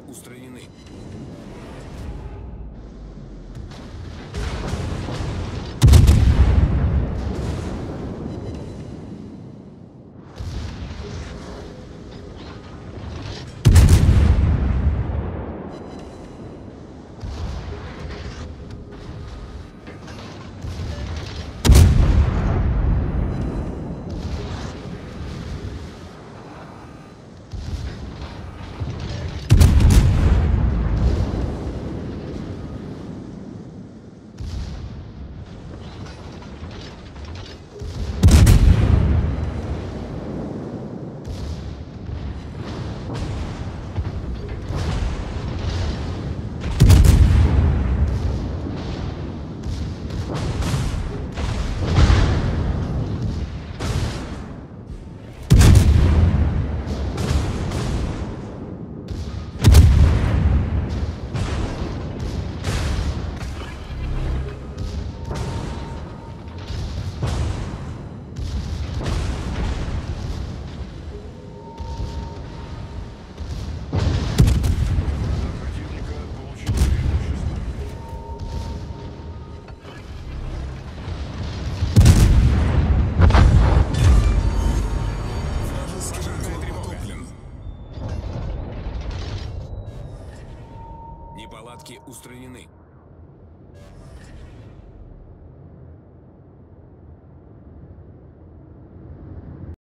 устранены. Неполадки устранены.